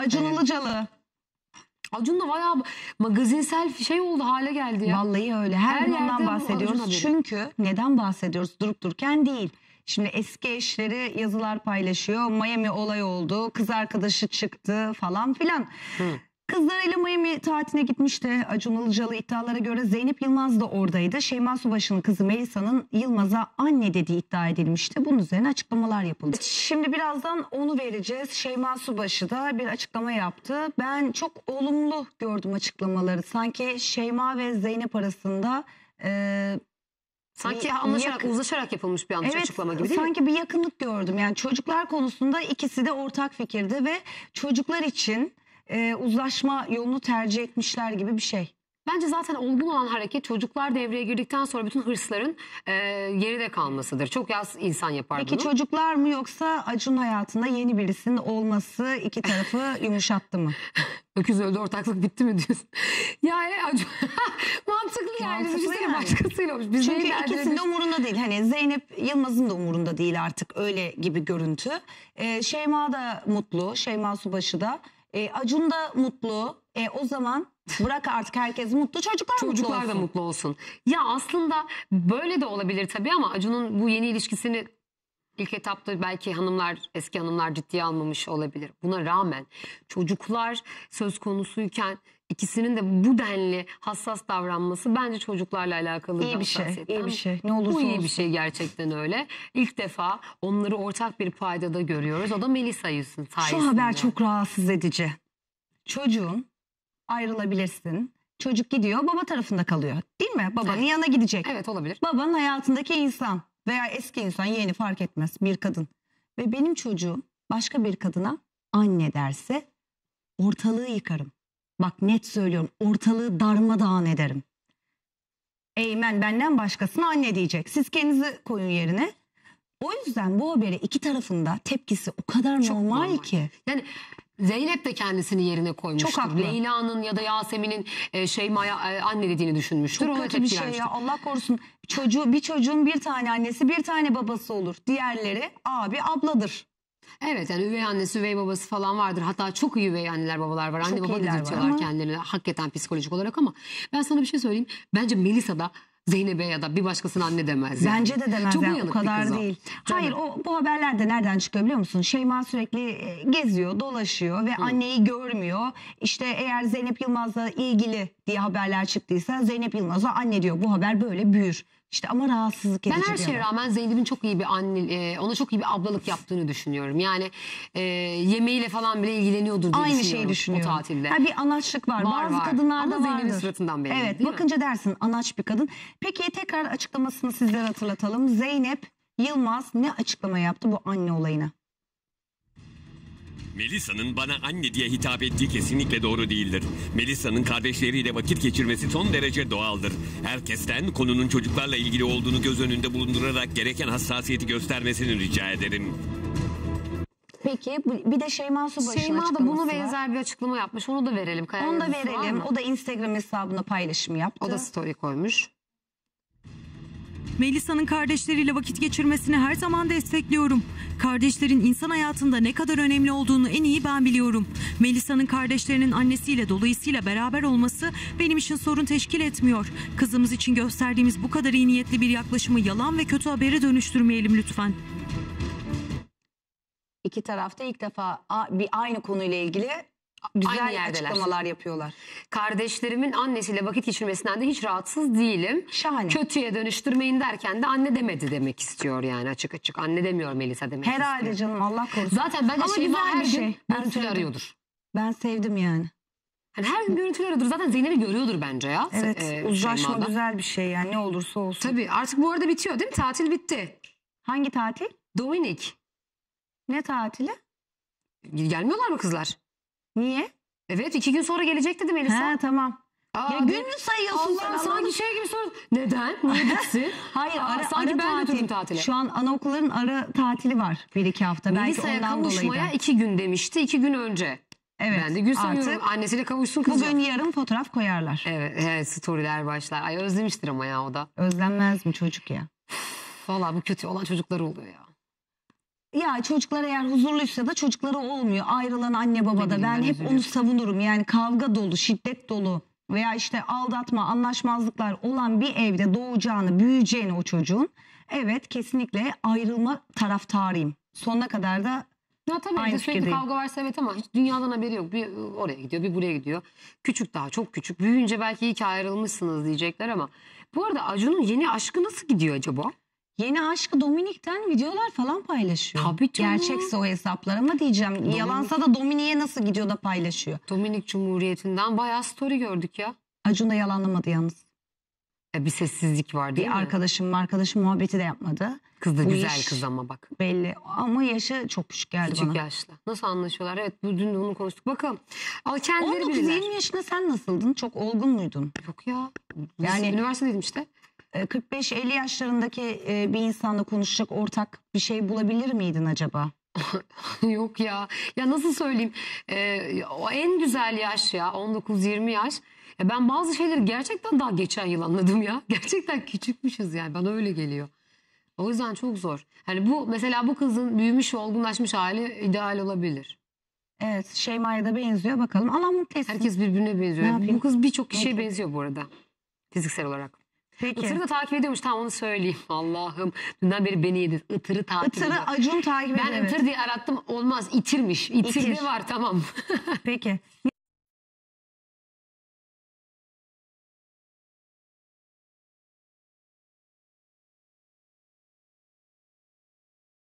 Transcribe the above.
Acun Evet. Ilıcalı. Acun da bayağı magazinsel şey oldu hale geldi ya. Vallahi öyle. Her, Her gün yerde ondan bu bahsediyoruz. Çünkü neden bahsediyoruz durup dururken değil. Şimdi eski eşleri yazılar paylaşıyor. Miami olay oldu. Kız arkadaşı çıktı falan filan. Hı. Kızlarıyla Miami tatiline gitmişti. Acun Ilıcalı iddialara göre Zeynep Yılmaz da oradaydı. Şeyma Subaşı'nın kızı Melisa'nın Yılmaz'a anne dediği iddia edilmişti. Bunun üzerine açıklamalar yapıldı. Şimdi birazdan onu vereceğiz. Şeyma Subaşı da bir açıklama yaptı. Ben çok olumlu gördüm açıklamaları. Sanki Şeyma ve Zeynep arasında e, Sanki Bir- anlaşarak, yakın- uzlaşarak yapılmış bir yanlış Evet açıklama gibi değil mi? sanki bir yakınlık gördüm. Yani çocuklar konusunda ikisi de ortak fikirde ve çocuklar için e, uzlaşma yolunu tercih etmişler gibi bir şey. Bence zaten olgun olan hareket çocuklar devreye girdikten sonra bütün hırsların e, geride kalmasıdır. Çok az insan yapar Peki bunu. çocuklar mı yoksa Acun hayatında yeni birisinin olması iki tarafı yumuşattı mı? Öküz öldü ortaklık bitti mi diyorsun? ya e, acı- mantıklı yani. Mantıklı yani. başkasıyla olmuş. Biz Çünkü ikisinin de umurunda değil. Hani Zeynep Yılmaz'ın da umurunda değil artık öyle gibi görüntü. Ee, Şeyma da mutlu. Şeyma Subaşı da. Ee, Acun da mutlu. E, o zaman bırak artık herkes mutlu. Çocuklar, Çocuklar mutlu da olsun. mutlu olsun. Ya aslında böyle de olabilir tabii ama Acun'un bu yeni ilişkisini ilk etapta belki hanımlar, eski hanımlar ciddiye almamış olabilir. Buna rağmen çocuklar söz konusuyken ikisinin de bu denli hassas davranması bence çocuklarla alakalı İyi bir şey, iyi bir şey. Ne olursa Bu iyi olsun. bir şey gerçekten öyle. İlk defa onları ortak bir paydada görüyoruz. O da Melisa Yüzün sayesinde. Şu haber çok rahatsız edici. Çocuğun ayrılabilirsin. Çocuk gidiyor baba tarafında kalıyor. Değil mi? Babanın Evet. yanına gidecek. Evet olabilir. Babanın hayatındaki insan veya eski insan yeğeni fark etmez bir kadın. Ve benim çocuğum başka bir kadına anne derse ortalığı yıkarım. Bak net söylüyorum ortalığı darmadağın ederim. Eymen benden başkasına anne diyecek. Siz kendinizi koyun yerine. O yüzden bu habere iki tarafında tepkisi o kadar Çok normal, normal. ki. Yani Zeynep de kendisini yerine koymuştur. Çok haklı. Leyla'nın ya da Yasemin'in e, Şeyma'ya e, anne dediğini düşünmüştür. Çok Ona kötü bir şey ya Allah korusun. Çocuğu bir çocuğun bir tane annesi bir tane babası olur. Diğerleri abi abladır. Evet yani üvey annesi, üvey babası falan vardır. Hatta çok iyi üvey anneler, babalar var. Anne Çok baba dedirtiyorlar kendilerine hakikaten psikolojik olarak ama ben sana bir şey söyleyeyim. Bence Melisa da Zeynep'e ya da bir başkasına anne demez. yani. Bence de demez Çok yani, o kadar kız o. değil. Tabii. Hayır o bu haberler de nereden çıkıyor biliyor musun? Şeyma sürekli e, geziyor, dolaşıyor ve anneyi görmüyor. İşte eğer Zeynep Yılmaz'la ilgili diye haberler çıktıysa Zeynep Yılmaz'a anne diyor. Bu haber böyle büyür. İşte ama rahatsızlık edici Ben her şeye rağmen Zeynep'in çok iyi bir anne, e, ona çok iyi bir ablalık yaptığını düşünüyorum. Yani e, yemeğiyle falan bile ilgileniyordur diye Aynı şeyi düşünüyorum o tatilde. Ha, bir anaçlık var. Var, Bazı var. kadınlarda Ama Zeynep'in suratından belli, Evet değil mi? bakınca dersin anaç bir kadın. Peki tekrar açıklamasını sizlere hatırlatalım. Zeynep Yılmaz ne açıklama yaptı bu anne olayına? Melisa'nın bana anne diye hitap ettiği kesinlikle doğru değildir. Melisa'nın kardeşleriyle vakit geçirmesi son derece doğaldır. Herkesten konunun çocuklarla ilgili olduğunu göz önünde bulundurarak gereken hassasiyeti göstermesini rica ederim. Peki bu- bir de Şeyma Subaşı'nın Şeyma da açıklaması bunu var. benzer bir açıklama yapmış. Onu da verelim. Kaya Onu da var verelim. mı? O da Instagram hesabına paylaşım yaptı. O da story koymuş. Melisa'nın kardeşleriyle vakit geçirmesini her zaman destekliyorum. Kardeşlerin insan hayatında ne kadar önemli olduğunu en iyi ben biliyorum. Melisa'nın kardeşlerinin annesiyle dolayısıyla beraber olması benim için sorun teşkil etmiyor. Kızımız için gösterdiğimiz bu kadar iyi niyetli bir yaklaşımı yalan ve kötü habere dönüştürmeyelim lütfen. İki tarafta ilk defa bir aynı konuyla ilgili güzel Aynı yerdeler. açıklamalar yapıyorlar. Kardeşlerimin annesiyle vakit geçirmesinden de hiç rahatsız değilim. Şahane. Kötüye dönüştürmeyin derken de anne demedi demek istiyor yani açık açık. Anne demiyor Melisa demek Herhalde istiyor. canım Allah korusun. Zaten bence Ama Şeyma güzel her bir gün şey. Ben görüntülü sevdim. arıyordur. Ben sevdim yani. Hani her gün görüntülü arıyordur. Zaten Zeynep'i görüyordur bence ya. Evet e, uzlaşma Şeyma'da. güzel bir şey yani ne olursa olsun. Tabii artık bu arada bitiyor değil mi? Tatil bitti. Hangi tatil? Dominik. Ne tatili? Gelmiyorlar mı kızlar? Niye? Evet iki gün sonra gelecek dedi Melisa. Ha tamam. Aa, ya gün- mü sayıyorsun sen? Allah sanki Anlamadım. şey gibi sor. Neden? Niye gitsin? Hayır Aa, ara, sanki ara ben tatil. götürdüm tatile. Şu an anaokulların ara tatili var bir iki hafta. Melisa'ya dolayı kavuşmaya da. iki gün demişti. iki gün önce. Evet, ben de gün sayıyorum. artık Annesiyle kavuşsun kızı. Bugün yarın fotoğraf koyarlar. Evet, evet storyler başlar. Ay özlemiştir ama ya o da. Özlenmez mi çocuk ya? Valla bu kötü olan çocuklar oluyor ya. Ya çocuklar eğer huzurluysa da çocukları olmuyor. Ayrılan anne baba da ben hep onu savunurum. Yani kavga dolu, şiddet dolu veya işte aldatma, anlaşmazlıklar olan bir evde doğacağını, büyüyeceğini o çocuğun evet kesinlikle ayrılma taraftarıyım. Sonuna kadar da Ya tabii Aynı sürekli fikirdeyim. kavga varsa evet ama hiç dünyadan haberi yok. Bir oraya gidiyor bir buraya gidiyor. Küçük daha çok küçük. Büyüyünce belki iyi ki ayrılmışsınız diyecekler ama. Bu arada Acun'un yeni aşkı nasıl gidiyor acaba? Yeni aşkı Dominik'ten videolar falan paylaşıyor. Tabii canım. Gerçekse o hesaplar ama diyeceğim yalansa da Dominik'e nasıl gidiyor da paylaşıyor. Dominik Cumhuriyeti'nden bayağı story gördük ya. Acun da yalanlamadı yalnız. E, bir sessizlik var değil Bir mi? arkadaşım arkadaşım muhabbeti de yapmadı. Kız da Bu güzel iş- kız ama bak. Belli ama yaşı çok küçük geldi Küçük bana. yaşlı. Nasıl anlaşıyorlar? Evet bu dün de bunu konuştuk. Bakalım. Ama kendileri bilirler. 19-20 yaşında sen nasıldın? Çok olgun muydun? Yok ya. Yani- Yani üniversitedeydim işte. Ee, 45-50 yaşlarındaki e, bir insanla konuşacak ortak bir şey bulabilir miydin acaba? Yok ya. Ya nasıl söyleyeyim? Ee, o en güzel yaş ya. 19-20 yaş. Ya ben bazı şeyleri gerçekten daha geçen yıl anladım ya. Gerçekten küçükmüşüz yani. Bana öyle geliyor. O yüzden çok zor. Hani bu mesela bu kızın büyümüş ve olgunlaşmış hali ideal olabilir. Evet Şeyma'ya da benziyor bakalım. Allah mutlu etsin. Herkes birbirine benziyor. Bu kız birçok kişiye benziyor bu arada. Fiziksel olarak. Peki. Itır'ı da takip ediyormuş. Tamam onu söyleyeyim. Allah'ım. Dünden beri beni yedi. Itır'ı takip ediyor. Itır'ı Acun takip Ben ediyor. evet. Itır diye arattım. Olmaz. İtirmiş. İtirme İtir. var tamam. Peki.